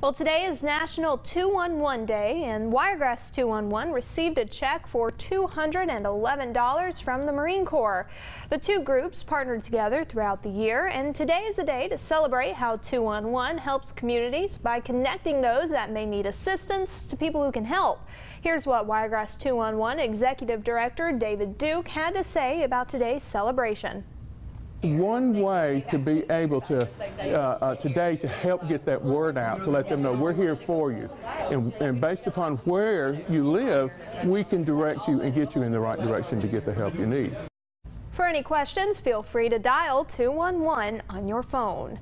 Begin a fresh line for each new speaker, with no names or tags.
Well, today is National 211 Day, and Wiregrass 211 received a check for $211 from the Marine Corps. The two groups partnered together throughout the year, and today is a day to celebrate how 211 helps communities by connecting those that may need assistance to people who can help. Here's what Wiregrass 211 Executive Director David Duke had to say about today's celebration.
One way to be able to uh, uh, today to help get that word out, to let them know we're here for you. And, and based upon where you live, we can direct you and get you in the right direction to get the help you need.
For any questions, feel free to dial 211 on your phone.